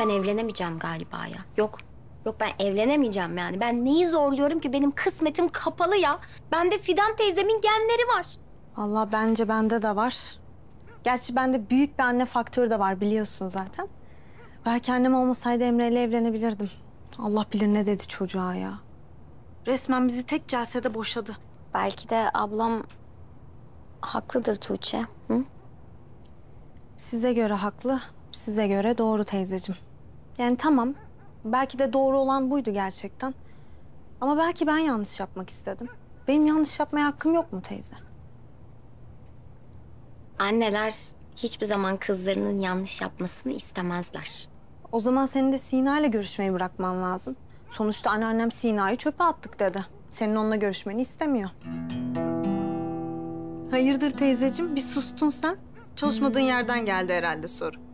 Ben evlenemeyeceğim galiba ya. Yok. Yok ben evlenemeyeceğim yani. Ben neyi zorluyorum ki benim kısmetim kapalı ya. Bende Fidan teyzemin genleri var. Allah bence bende de var. Gerçi bende büyük bir anne faktörü de var biliyorsun zaten. Belki annem olmasaydı Emre ile evlenebilirdim. Allah bilir ne dedi çocuğa ya. Resmen bizi tek celsede boşadı. Belki de ablam haklıdır Tuğçe. Hı? Size göre haklı, size göre doğru teyzeciğim. Yani tamam, belki de doğru olan buydu gerçekten. Ama belki ben yanlış yapmak istedim. Benim yanlış yapmaya hakkım yok mu teyze? Anneler hiçbir zaman kızlarının yanlış yapmasını istemezler. O zaman senin de Sina ile görüşmeyi bırakman lazım. Sonuçta anneannem Sina'yı çöpe attık dedi. Senin onunla görüşmeni istemiyor. Hayırdır teyzeciğim? Bir sustun sen. Çalışmadığın yerden geldi herhalde soru.